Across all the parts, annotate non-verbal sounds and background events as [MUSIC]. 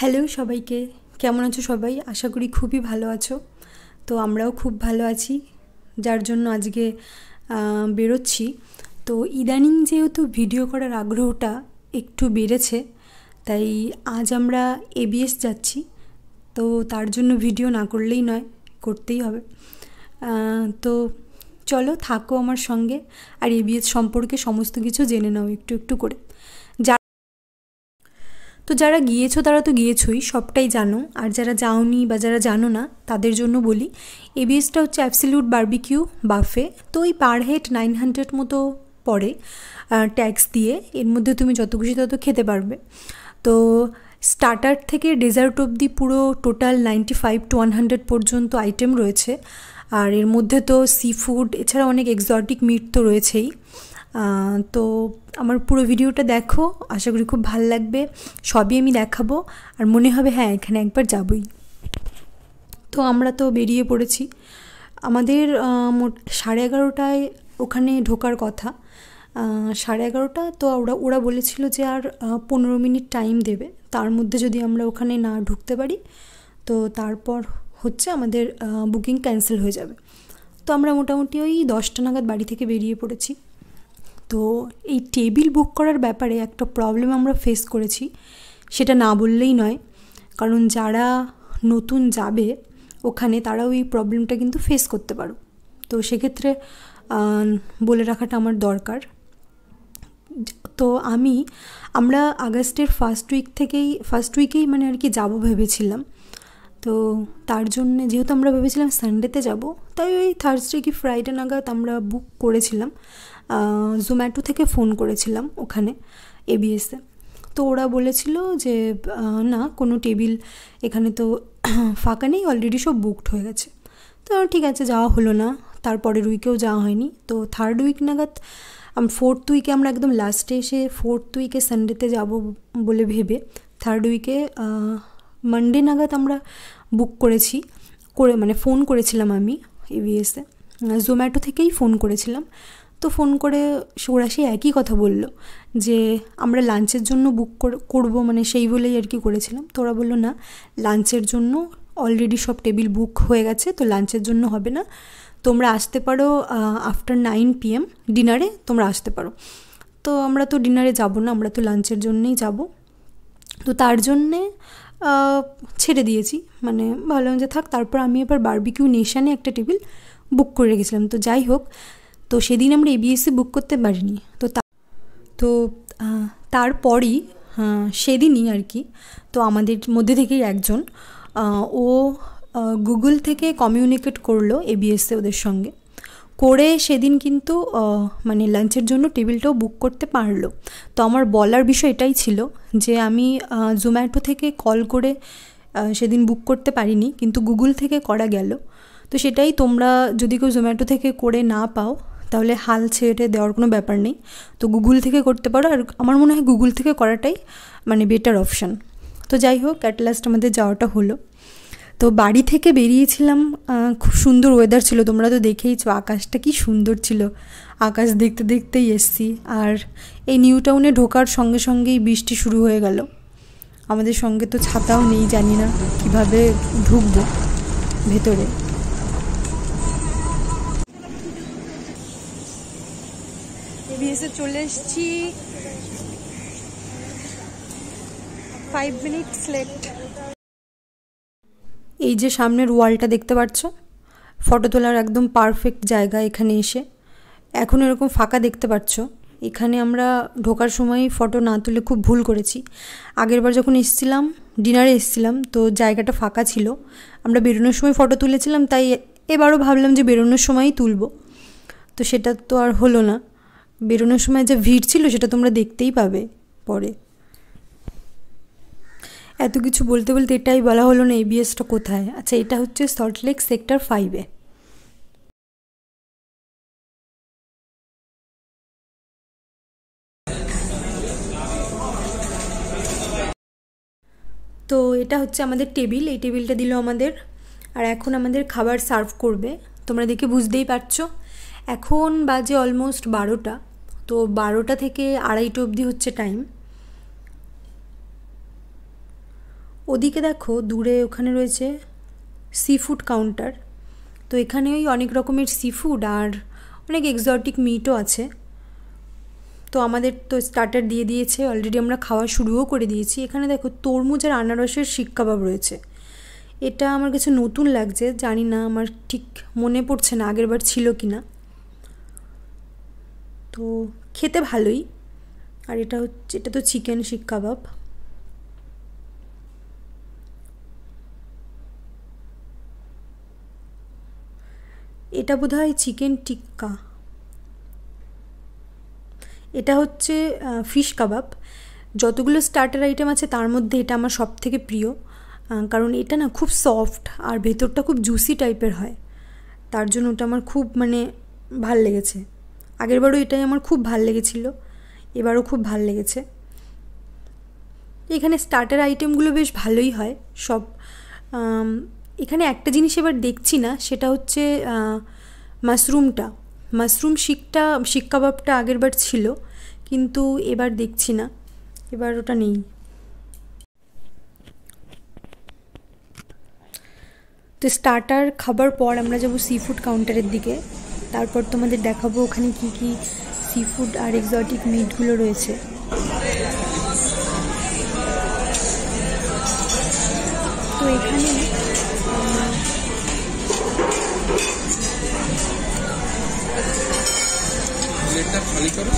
Hello সবাইকে, কেমন আছো সবাই? আশা করি খুবই ভালো আছো। তো আমরাও খুব ভালো আছি, যার জন্য আজকে বেরোচ্ছি। তো ইদানিং যেহেতু ভিডিও করার আগ্রহটা একটু বেড়েছে, তাই আজ আমরা এবিএস যাচ্ছি। তো তার জন্য ভিডিও না করলেই নয়, করতেই হবে। তো চলো থাকো আমার সঙ্গে, আর এবিএস সম্পর্কে সমস্ত কিছু জেনে নাও একটু একটু করে। তো যারা গিয়েছো, তারা তো গিয়েছোই, সবটাই জানো। আর যারা যাওনি বা যারা জানো না, তাদের জন্য বলি এবিএসটা হচ্ছে অ্যাবসিলিউট বার্বিকিউ বাফে তো ওই পার হেড নাইন হান্ড্রেড মতো পড়ে ট্যাক্স দিয়ে। এর মধ্যে তুমি যত খুশি তত খেতে পারবে। তো স্টার্টার থেকে ডেজার্ট অবধি পুরো total ninety five to one hundred পর্যন্ত আইটেম রয়েছে। আর এর মধ্যে তো সি ফুড এছাড়া অনেক এক্সটিক মিট তো রয়েছেই। তো আমার পুরো ভিডিওটা দেখো, আশা করি খুব ভালো লাগবে। সবই আমি দেখাবো, আর মনে হবে হ্যাঁ এখানে একবার যাবই। তো আমরা তো বেরিয়ে পড়েছি। আমাদের মোট সাড়ে এগারোটায় ওখানে ঢোকার কথা। সাড়ে এগারোটা, তো ওরা ওরা বলেছিল যে আর পনেরো মিনিট টাইম দেবে। তার মধ্যে যদি আমরা ওখানে না ঢুকতে পারি, তো তারপর হচ্ছে আমাদের বুকিং ক্যান্সেল হয়ে যাবে। তো আমরা মোটামুটি ওই দশটা নাগাদ বাড়ি থেকে বেরিয়ে পড়েছি। তো এই টেবিল বুক করার ব্যাপারে একটা প্রবলেম আমরা ফেস করেছি। সেটা না বললেই নয়। কারণ যারা নতুন যাবে, ওখানে তারাও এই প্রবলেমটা কিন্তু ফেস করতে পারো। তো সেক্ষেত্রে বলে রাখাটা আমার দরকার। তো আমি, আমরা আগস্টের ফার্স্ট উইক থেকেই ফার্স্ট উইকেই মানে আর কি যাব ভেবেছিলাম। তো তার জন্যে যেহেতু আমরা ভেবেছিলাম সানডেতে যাব, তাই ওই থার্সডে কি ফ্রাইডে নাগাদ আমরা বুক করেছিলাম। জোম্যাটো থেকে ফোন করেছিলাম ওখানে এবিএসে তো ওরা বলেছিল যে না, কোনো টেবিল এখানে তো [CLEARS THROAT] ফাঁকা নেই অলরেডি সব বুকড হয়ে গেছে। তো ঠিক আছে, যাওয়া হলো না, তারপরের উইকেও যাওয়া হয়নি। তো থার্ড উইক নাগাদ ফোর্থ উইকে আমরা একদম লাস্টে এসে ফোর্থ উইকে সানডেতে যাব বলে ভেবে থার্ড উইকে মানডে নাগাদ আমরা বুক করেছি, করে মানে ফোন করেছিলাম আমি এভিএসে জোম্যাটো থেকেই ফোন করেছিলাম। তো ফোন করে ওরা সেই একই কথা বলল যে, আমরা লাঞ্চের জন্য বুক করব। মানে সেই বলেই আর কি করেছিলাম। তো ওরা বলল, না লাঞ্চের জন্য অলরেডি সব টেবিল বুক হয়ে গেছে, তো লাঞ্চের জন্য হবে না। তোমরা আসতে পারো আফটার নাইন পিএম ডিনারে তোমরা আসতে পারো। তো আমরা তো ডিনারে যাব না, আমরা তো লাঞ্চের জন্যেই যাব। তো তার জন্যে ছেড়ে দিয়েছি। মানে ভাবলাম যে থাক, তারপর আমি এবার বারবিকিউ নেশানে একটা টেবিল বুক করে রেখেছিলাম। তো যাই হোক, তো সেদিন আমরা এবিএসসি বুক করতে পারিনি। তো তো তারপরই সেদিনই আর কি, তো আমাদের মধ্যে থেকেই একজন ও গুগল থেকে কমিউনিকেট করল এবিএসসি ওদের সঙ্গে। করে সেদিন কিন্তু মানে লাঞ্চের জন্য টেবিলটাও বুক করতে পারল। তো আমার বলার বিষয় এটাই ছিল যে আমি জোম্যাটো থেকে কল করে সেদিন বুক করতে পারিনি, কিন্তু গুগল থেকে করা গেল। তো সেটাই তোমরা যদি কেউ জোম্যাটো থেকে করে না পাও, তাহলে হাল ছেড়ে দেওয়ার কোনো ব্যাপার নেই। তো গুগল থেকে করতে পারো, আর আমার মনে হয় গুগল থেকে করাটাই মানে বেটার অপশান তো যাই হোক অ্যাট লাস্ট আমাদের যাওয়াটা হলো। তো বাড়ি থেকে বেরিয়েছিলাম খুব সুন্দর ওয়েদার ছিল, তোমরা তো দেখেইছো, আকাশটা কি সুন্দর ছিল। আকাশ দেখতে দেখতেই এসছি, আর এই নিউ টাউনে ঢোকার সঙ্গে সঙ্গেই বৃষ্টি শুরু হয়ে গেল। আমাদের সঙ্গে তো ছাতাও নেই, জানি না কীভাবে ঢুকবো ভেতরে। চলে এসছি। ফাইভ মিনিটস লেট এই যে সামনের ওয়ালটা দেখতে পাচ্ছ, ফটো তোলার একদম পারফেক্ট জায়গা এখানে এসে। এখন এরকম ফাঁকা দেখতে পাচ্ছ। এখানে আমরা ঢোকার সময় ফটো না তুলে খুব ভুল করেছি। আগের বার যখন এসেছিলাম ডিনারে এসেছিলাম, তো জায়গাটা ফাঁকা ছিল। আমরা বেরোনোর সময় ফটো তুলেছিলাম, তাই এবারও ভাবলাম যে বেরোনোর সময়ই তুলব। তো সেটা তো আর হলো না। বেরোনোর সময় যে ভিড় ছিল, সেটা তোমরা দেখতেই পাবে পরে। এত কিছু বলতে বলতে এটাই বলা হলো না এবিএসটা কোথায়? আচ্ছা এটা হচ্ছে সল্টলেক সেক্টর ফাইভে তো এটা হচ্ছে আমাদের টেবিল, এই টেবিলটা দিল আমাদের। আর এখন আমাদের খাবার সার্ভ করবে। তোমরা দেখে বুঝতেই পারছ। এখন বাজে অলমোস্ট বারোটা। তো বারোটা থেকে আড়াইটা অবধি হচ্ছে টাইম ওদিকে দেখো, দূরে ওখানে রয়েছে সি ফুড কাউন্টার তো এখানে ওই অনেক রকমের সি ফুড আর অনেক এক্সটিক মিটও আছে। তো আমাদের তো স্টার্টার দিয়ে দিয়েছে অলরেডি আমরা খাওয়া শুরুও করে দিয়েছি। এখানে দেখো, তরমুজ আর আনারসের শিক কাবাব রয়েছে। এটা আমার কাছে নতুন লাগছে, জানি না আমার ঠিক মনে পড়ছে না আগের বার ছিল কি না তো খেতে ভালোই। আর এটা হচ্ছে, এটা তো চিকেন শিক কাবাব। এটা বোধ হয় চিকেন টিক্কা। এটা হচ্ছে ফিশ কাবাব। যতগুলো স্টার্টার আইটেম আছে, তার মধ্যে এটা আমার সব থেকে প্রিয় কারণ এটা না খুব সফট আর ভেতরটা খুব জুসি টাইপের হয়। তার জন্য ওটা আমার খুব মানে ভালো লেগেছে। আগেরবারও এটাই আমার খুব ভালো লেগেছিলো। এবারও খুব ভালো লেগেছে। এখানে স্টার্টার আইটেমগুলো বেশ ভালোই হয়। সব এখানে একটা জিনিস এবার দেখছি না, সেটা হচ্ছে মাশরুমটা। মাশরুম শিকটা, শিক কাবাবটা আগের বার ছিল, কিন্তু এবার দেখছি না। এবার ওটা নেই। তো স্টার্টার খাবার পর আমরা যাব সি ফুড কাউন্টারের দিকে। তারপর তোমাদের দেখাবো ওখানে কি কি সি ফুড আর এক্সটিক মিটগুলো রয়েছে। তো এখানে প্লেটটা খালি করো।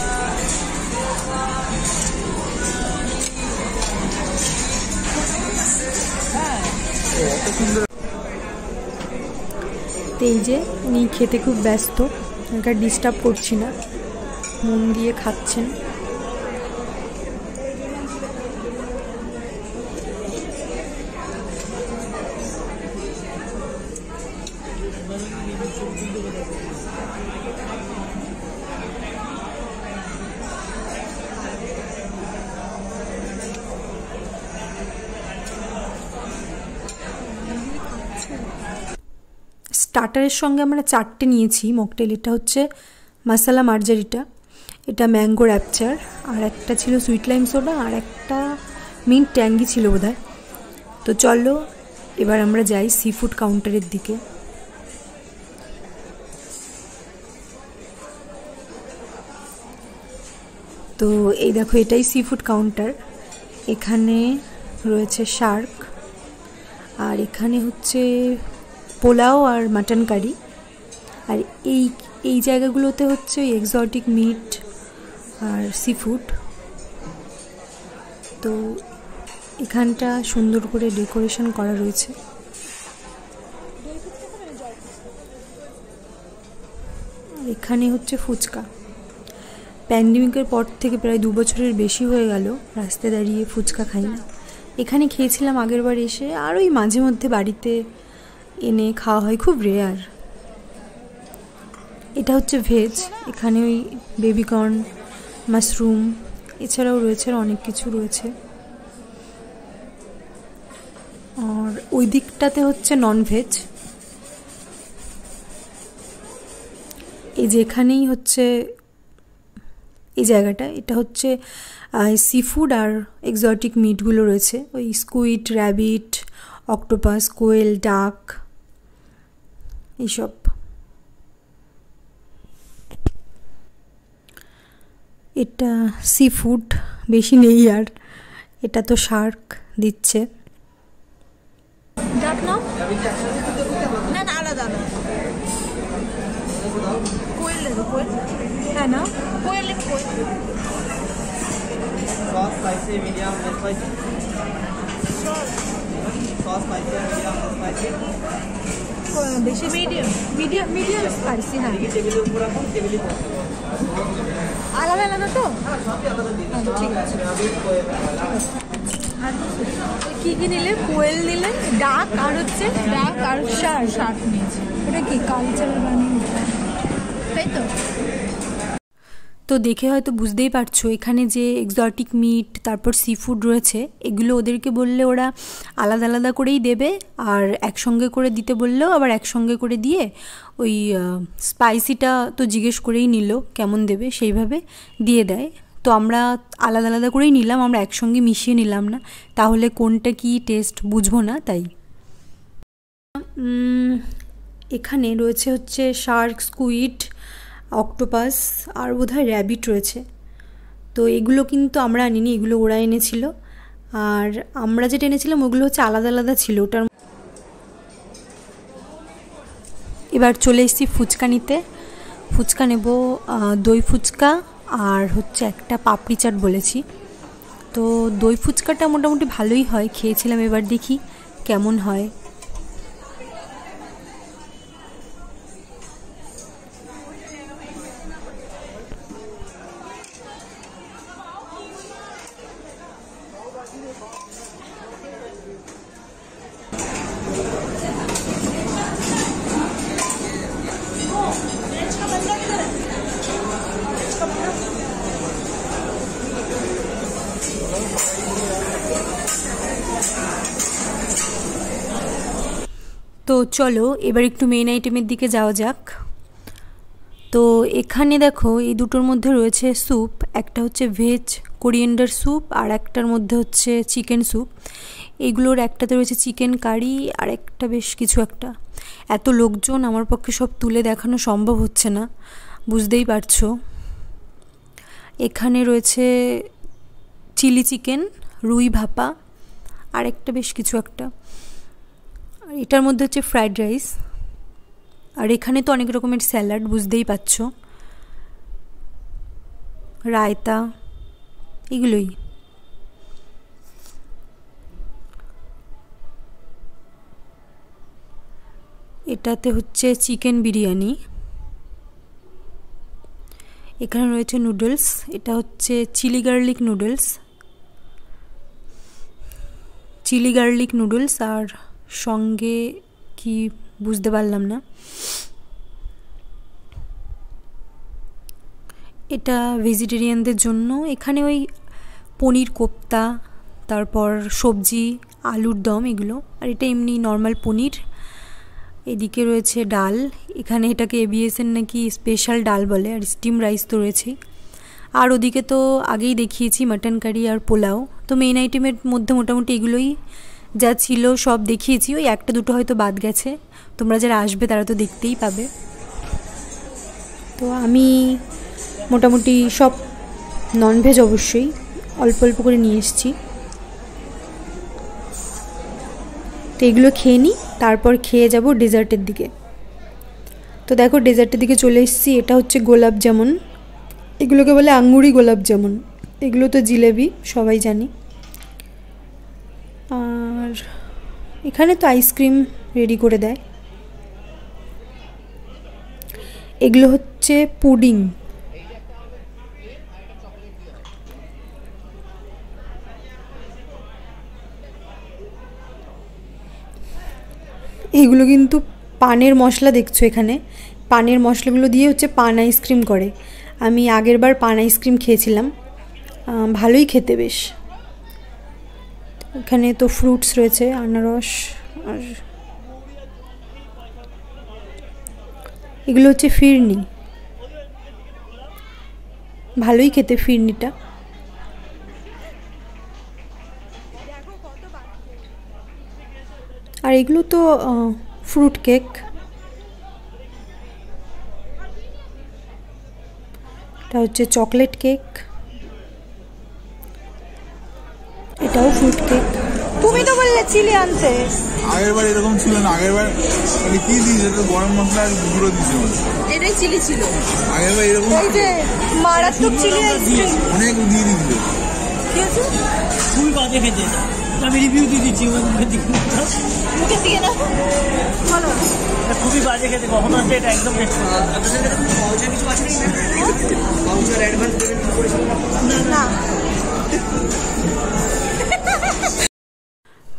এই যে উনি খেতে খুব ব্যস্ত, ওনাকে ডিস্টার্ব করছি না। মন দিয়ে খাচ্ছেন। স্টার্টারের সঙ্গে আমরা চারটে নিয়েছি। মকটেল এটা হচ্ছে মাসালা মার্জারিটা। এটা ম্যাঙ্গো র্যাপচার। আর একটা ছিল সুইট লাইম সোডা, আর একটা মিন্ট ট্যাঙ্গি ছিল বোধ তো চলো, এবার আমরা যাই সি ফুড কাউন্টারের দিকে। তো এই দেখো, এটাই সি ফুড কাউন্টার এখানে রয়েছে শার্ক। আর এখানে হচ্ছে পোলাও আর মাটন কারি। আর এই এই জায়গাগুলোতে হচ্ছে ওই এক্সটিক মিট আর সি ফুড তো এখানটা সুন্দর করে ডেকোরেশন করা রয়েছে। এখানে হচ্ছে ফুচকা। প্যান্ডেমিকের পর থেকে প্রায় দু বছরের বেশি হয়ে গেল রাস্তায় দাঁড়িয়ে ফুচকা খাই না। এখানে খেয়েছিলাম আগের বার এসে, আর ওই মাঝে মধ্যে বাড়িতে এনে খাওয়া হয়, খুব রেয়ার এটা হচ্ছে ভেজ এখানে ওই বেবিকর্ন মাশরুম এছাড়াও রয়েছে অনেক কিছু রয়েছে। আর ওই দিকটাতে হচ্ছে নন ভেজ এই যে এখানেই হচ্ছে, এই জায়গাটা, এটা হচ্ছে সি ফুড আর এক্সটিক মিটগুলো রয়েছে। ওই স্কুইড র্যাবিট অক্টোপাস কোয়েল ডাক এইসব এটা সি ফুড বেশি নেই আর এটা তো শার্ক দিচ্ছে। ডাক বেশি মিডিয়াম মিডিয়াম মিডিয়াম স্পাইসি হ্যাঁ। আলাদা আলাদা তো? ঠিক আছে। কি কি নিলে? কোয়েল নিলে? ডাক আর হচ্ছে ডাক আর শার্ক শার্ট নিয়েছি। ওটা কি কালচার বানিয়ে তাই তো? তো দেখে হয়তো বুঝতেই পারছ, এখানে যে এক্সটিক মিট তারপর সি ফুড রয়েছে, এগুলো ওদেরকে বললে ওরা আলাদা আলাদা করেই দেবে, আর একসঙ্গে করে দিতে বললেও আবার একসঙ্গে করে দিয়ে ওই স্পাইসিটা তো জিজ্ঞেস করেই নিল, কেমন দেবে সেইভাবে দিয়ে দেয়। তো আমরা আলাদা আলাদা করেই নিলাম, আমরা একসঙ্গে মিশিয়ে নিলাম না। তাহলে কোনটা কি টেস্ট বুঝব না, তাই। এখানে রয়েছে হচ্ছে শার্ক স্কুইড অক্টোপাস আর বোধহয় র্যাবিট রয়েছে। তো এগুলো কিন্তু আমরা আনিনি, এগুলো ওরা এনেছিল। আর আমরা যেটা এনেছিলাম, ওগুলো হচ্ছে আলাদা আলাদা ছিল। ওটার এবার চলে এসেছি ফুচকা নিতে। ফুচকা নেব দই ফুচকা আর হচ্ছে একটা পাপড়ি চাট বলেছি। তো দই ফুচকাটা মোটামুটি ভালোই হয়, খেয়েছিলাম এবার দেখি কেমন হয়। চলো, এবার একটু মেন আইটেমের দিকে যাওয়া যাক। তো এখানে দেখো, এই দুটোর মধ্যে রয়েছে স্যুপ একটা হচ্ছে ভেজ কোরিয়েন্ডার স্যুপ আর একটার মধ্যে হচ্ছে চিকেন স্যুপ এগুলোর একটাতে রয়েছে চিকেন কারি আর একটা বেশ কিছু একটা। এত লোকজন আমার পক্ষে সব তুলে দেখানো সম্ভব হচ্ছে না, বুঝতেই পারছ। এখানে রয়েছে চিলি চিকেন রুই ভাপা আর একটা বেশ কিছু একটা। আর এটার মধ্যে হচ্ছে ফ্রাইড রাইস আর এখানে তো অনেক রকমের স্যালাড বুঝতেই পারছ। রায়তা, এগুলোই। এটাতে হচ্ছে চিকেন বিরিয়ানি। এখানে রয়েছে নুডলস এটা হচ্ছে chilli garlic noodles chilli garlic noodles আর সঙ্গে কি বুঝতে পারলাম না। এটা ভেজিটেরিয়ানদের জন্য। এখানে ওই পনির কোপ্তা, তারপর সবজি, আলুর দম এগুলো। আর এটা এমনি নর্মাল পনির। এদিকে রয়েছে ডাল। এখানে এটাকে এবিএসের নাকি স্পেশাল ডাল বলে, আর স্টিম রাইস তো রয়েছেই। আর ওদিকে তো আগেই দেখিয়েছি মাটন কারি আর পোলাও। তো মেন আইটেমের মধ্যে মোটামুটি এগুলোই যা ছিল সব দেখিয়েছি, ওই একটা দুটো হয়তো বাদ গেছে। তোমরা যারা আসবে তারা তো দেখতেই পাবে। তো আমি মোটামুটি সব ননভেজ অবশ্যই, অল্প অল্প করে নিয়ে এসেছি। তো এগুলো খেয়ে নিই, তারপর খেয়ে যাব ডেজার্টের দিকে। তো দেখো ডেজার্টের দিকে চলে এসেছি, এটা হচ্ছে গোলাপ জামুন। এগুলোকে বলে আঙ্গুরি গোলাপ জামুন। এগুলো তো জিলেবি, সবাই জানি। আর এখানে তো আইসক্রিম রেডি করে দেয়। এগুলো হচ্ছে পুডিং এগুলো কিন্তু পানের মশলা দেখছ এখানে। পানের মশলাগুলো দিয়ে হচ্ছে পান আইসক্রিম করে। আমি আগের বার পান আইসক্রিম খেয়েছিলাম। ভালোই খেতে বেশ। এখানে তো ফ্রুটস রয়েছে, আনারস আর এগুলো হচ্ছে ফিরনি। ভালোই খেতে ফিরনিটা। আর এগুলো তো ফ্রুট কেক এটা হচ্ছে চকলেট কেক এটাও ফ্রুট কেক তুমি তো বললে চিলি আনতে। আগের বার এরকম ছিল না আগের বার মানে কি দিয়েছে? এটা গরম মশলা আর গুঁড়ো দিয়েছে এটাই চিলি ছিল। আগের বার এরকম এই যে মারাত্মক চিলি আইসক্রিম অনেক দিয়ে দিয়েছিল কি আছে খুবই বাজে খেতে। আমি রিভিউ দিয়ে দিচ্ছি ওই মুখের দিকে না ভালো এটা খুবই বাজে খেতে কখনো আছে এটা একদম টেস্ট না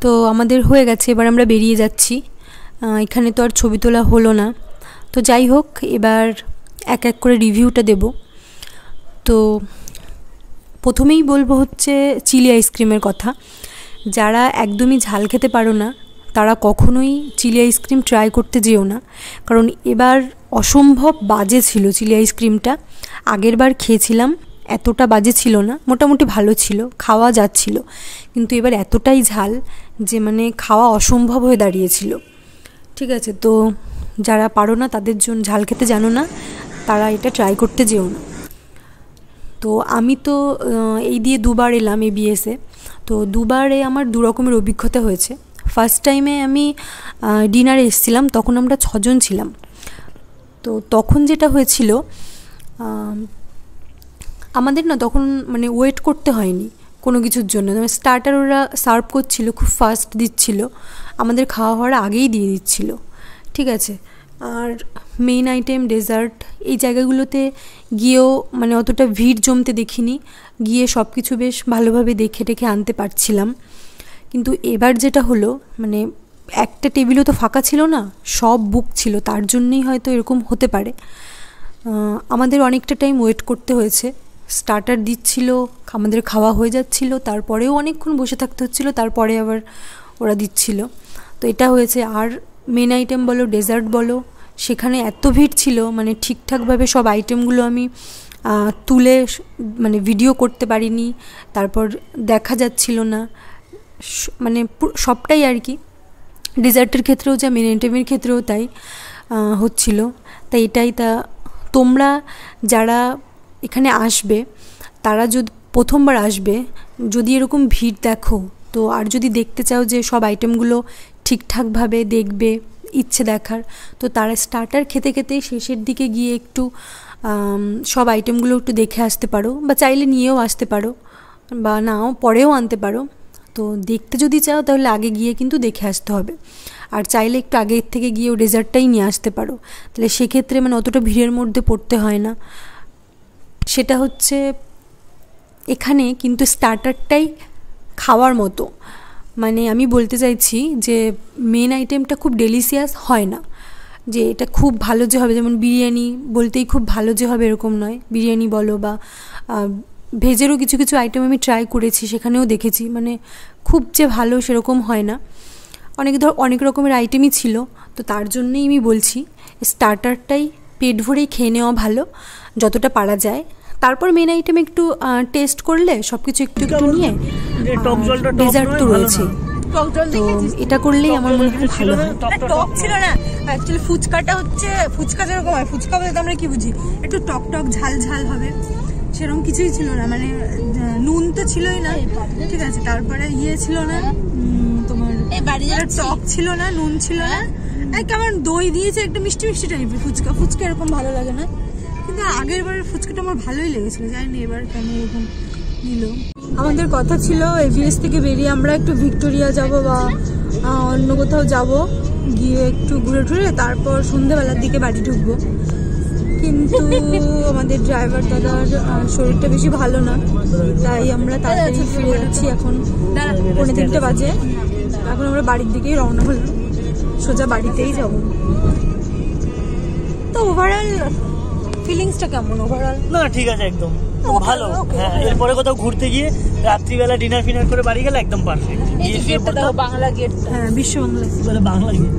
তো আমাদের হয়ে গেছে, এবার আমরা বেরিয়ে যাচ্ছি। এখানে তো আর ছবি তোলা হলো না। তো যাই হোক, এবার এক এক করে রিভিউটা দেব। তো প্রথমেই বলব হচ্ছে চিলি আইসক্রিমের কথা। যারা একদমই ঝাল খেতে পারো না, তারা কখনোই চিলি আইসক্রিম ট্রাই করতে যেও না। কারণ এবার অসম্ভব বাজে ছিল চিলি আইসক্রিমটা। আগের বার খেয়েছিলাম এতটা বাজে ছিল না, মোটামুটি ভালো ছিল, খাওয়া যাচ্ছিল। কিন্তু এবার এতটাই ঝাল যে মানে খাওয়া অসম্ভব হয়ে দাঁড়িয়েছিল। ঠিক আছে, তো যারা পারো না তাদের জন্য ঝাল খেতে জানো না, তারা এটা ট্রাই করতে যেও না। তো আমি তো এই দিয়ে দুবার এলাম এবিএসে তো দুবারে আমার দু রকমের অভিজ্ঞতা হয়েছে। ফার্স্ট টাইমে আমি ডিনারে এসেছিলাম, তখন আমরা ছজন ছিলাম। তো তখন যেটা হয়েছিল আমাদের না তখন মানে ওয়েট করতে হয়নি কোনো কিছুর জন্য। স্টার্টার ওরা সার্ভ করছিল, খুব ফাস্ট দিচ্ছিল। আমাদের খাওয়া হওয়ার আগেই দিয়ে দিচ্ছিল। ঠিক আছে? আর মেইন আইটেম ডেজার্ট এই জায়গাগুলোতে গিয়েও মানে অতটা ভিড় জমতে দেখিনি। গিয়ে সব কিছু বেশ ভালোভাবে দেখে টেখে আনতে পারছিলাম। কিন্তু এবার যেটা হলো মানে একটা টেবিলও তো ফাঁকা ছিল না, সব বুক ছিল। তার জন্যই হয়তো এরকম হতে পারে। আমাদের অনেকটা টাইম ওয়েট করতে হয়েছে। স্টার্টার দিচ্ছিল, আমাদের খাওয়া হয়ে যাচ্ছিল, তারপরেও অনেকক্ষণ বসে থাকতে হচ্ছিল, তারপরে আবার ওরা দিচ্ছিল। তো এটা হয়েছে, আর মেন আইটেম বলো ডেজার্ট বলো, সেখানে এত ভিড় ছিল মানে ঠিকঠাকভাবে সব আইটেমগুলো আমি তুলে মানে ভিডিও করতে পারিনি, তারপর দেখা যাচ্ছিল না মানে সবটাই আর কি। ডেজার্টের ক্ষেত্রেও যা মেন আইটেমের ক্ষেত্রেও তাই হচ্ছিল। তাই এটাই তা, তোমরা যারা এখানে আসবে, তারা যদি, প্রথমবার আসবে, যদি এরকম ভিড় দেখো, তো আর যদি দেখতে চাও যে সব আইটেমগুলো ঠিকঠাকভাবে দেখবে, ইচ্ছে দেখার, তো তারা স্টার্টার খেতে খেতেই শেষের দিকে গিয়ে একটু সব আইটেমগুলো একটু দেখে আসতে পারো, বা চাইলে নিয়েও আসতে পারো, বা নাও পরেও আনতে পারো, তো দেখতে যদি চাও তাহলে আগে গিয়ে কিন্তু দেখে আসতে হবে। আর চাইলে একটু আগের থেকে গিয়েও ডেজার্টটাই নিয়ে আসতে পারো, তাহলে সেক্ষেত্রে মানে অতটা ভিড়ের মধ্যে পড়তে হয় না। সেটা হচ্ছে এখানে কিন্তু স্টার্টারটাই খাওয়ার মতো। মানে আমি বলতে চাইছি যে মেন আইটেমটা খুব ডেলিসিয়াস হয় না। যে এটা খুব ভালো যে হবে, যেমন বিরিয়ানি বলতেই খুব ভালো যে হবে এরকম নয়। বিরিয়ানি বলো বা ভেজেরও কিছু কিছু আইটেম আমি ট্রাই করেছি, সেখানেও দেখেছি। মানে খুব যে ভালো সেরকম হয় না। অনেক ধর, অনেক রকমের আইটেমই ছিল। তো তার জন্যেই আমি বলছি স্টার্টারটাই পেট ভরেই খেয়ে নেওয়া ভালো, যতটা পারা যায়। তারপর মেন আইটেম একটু টেস্ট করলে সব কিছু একটু একটু নিয়ে টক জলটা ডেজার্ট তো রয়েছে। টক জল তো দেখেছিস? এটা করলেই আমার মনে হয় ছিল ভালো হয়। টক টক ছিল না। অ্যাকচুয়ালি ফুচকাটা হচ্ছে ফুচকা যেরকম হয় ফুচকা বলতে আমরা কি বুঝি? একটু টক টক ঝাল ঝাল হবে। সেরকম কিছুই ছিল না। মানে নুন তো ছিলই না। ঠিক আছে তারপরে ইয়ে ছিল না তোমার টক ছিল না নুন ছিল না। আর কেমন দই দিয়েছে একটু মিষ্টি মিষ্টি টাইপের ফুচকা। ফুচকা এরকম ভালো লাগে না। কিন্তু আগের বারের ফুচকাটা আমার ভালোই লেগেছিল, জানি এবার কেন এরকম নিল। আমাদের কথা ছিল এভিএস থেকে বেরিয়ে আমরা একটু ভিক্টোরিয়া যাব বা অন্য কোথাও যাব, গিয়ে একটু ঘুরে টুরে, তারপর সন্ধেবেলার দিকে বাড়ি ঢুকবো। কিন্তু আমাদের ড্রাইভার দাদার শরীরটা বেশি ভালো না, তাই আমরা তাড়াতাড়ি ফিরে যাচ্ছি এখন পৌনে তিনটে বাজে। এখন আমরা বাড়ির দিকেই রওনা হলাম, সোজা বাড়িতেই যাব। তো ওভারঅল ফিলিংসটা কেমন ওভারঅল না ঠিক আছে একদম। ভালো। হ্যাঁ এরপরে কোথাও ঘুরতে গিয়ে রাত্রিবেলা ডিনার ফিনার করে বাড়ি গেলে একদম পারফেক্ট বাংলা গেট হ্যাঁ বিশ্ব বাংলা বলে বাংলা গিয়ে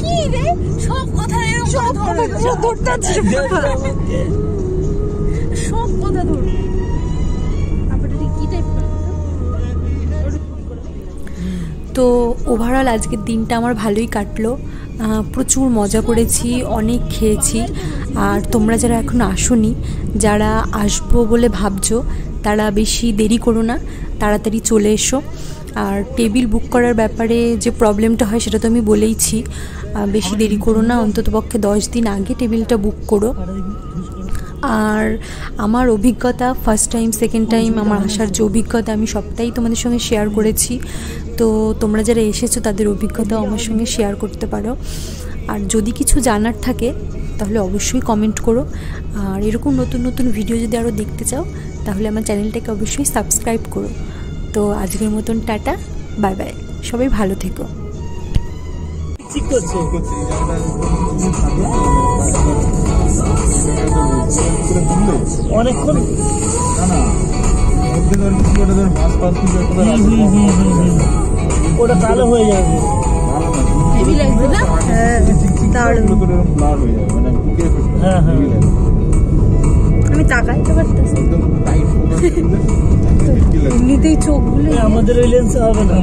কি রে? সব কথা সব কথা ধরতে আছে। সব কথা ধর তো ওভারঅল আজকের দিনটা আমার ভালোই কাটলো। প্রচুর মজা করেছি, অনেক খেয়েছি। আর তোমরা যারা এখন আসোনি, যারা আসব বলে ভাবছ, তারা বেশি দেরি করো না, তাড়াতাড়ি চলে এসো। আর টেবিল বুক করার ব্যাপারে যে প্রবলেমটা হয়, সেটা তো আমি বলেইছি। বেশি দেরি করো না, অন্ততপক্ষে দশ দিন আগে টেবিলটা বুক করো। আর আমার অভিজ্ঞতা ফার্স্ট টাইম সেকেন্ড টাইম আমার আসার যে অভিজ্ঞতা আমি সবটাই তোমাদের সঙ্গে শেয়ার করেছি। তো তোমরা যারা এসেছ, তাদের অভিজ্ঞতাও আমার সঙ্গে শেয়ার করতে পারো। আর যদি কিছু জানার থাকে, তাহলে অবশ্যই কমেন্ট করো। আর এরকম নতুন নতুন ভিডিও যদি আরও দেখতে চাও, তাহলে আমার চ্যানেলটাকে অবশ্যই সাবস্ক্রাইব করো। তো আজকের মতন টাটা বাই বাই সবাই ভালো থেকো। ঠিক করছে। অনেকক্ষণ। ওটা কালো হয়ে যাবে। হ্যাঁ হয়ে মানে হ্যাঁ, হ্যাঁ। আমি [LAUGHS] এমনিতেই চোখগুলো আমাদের ওই লেন্স হবে না।